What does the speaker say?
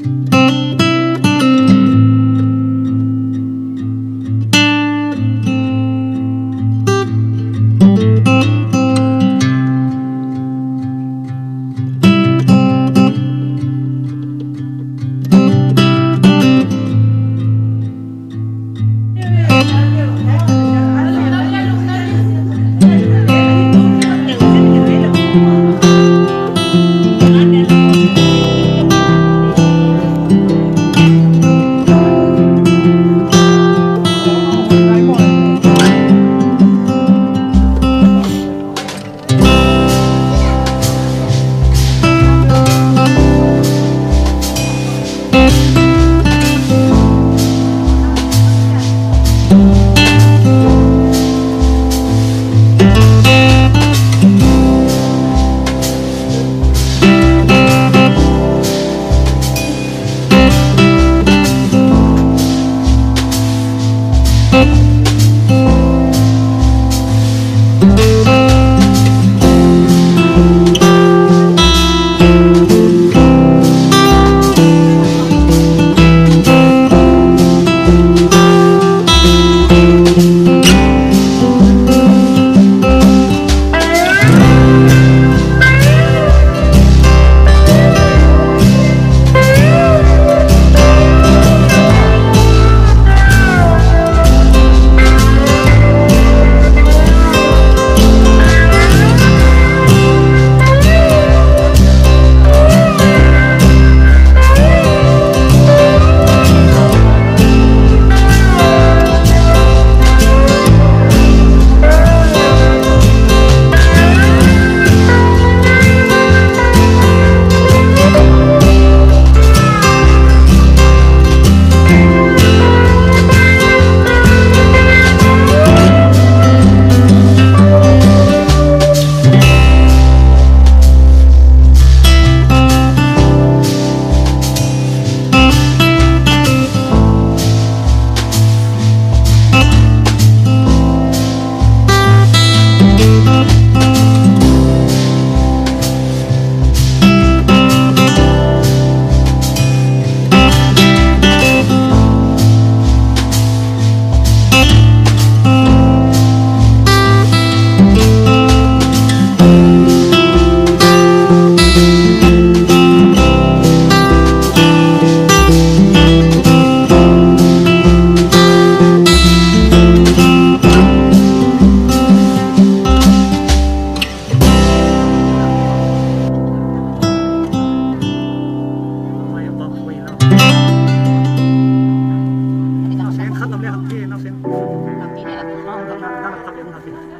Thank you. you.